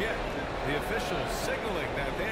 yet. The officials signaling that they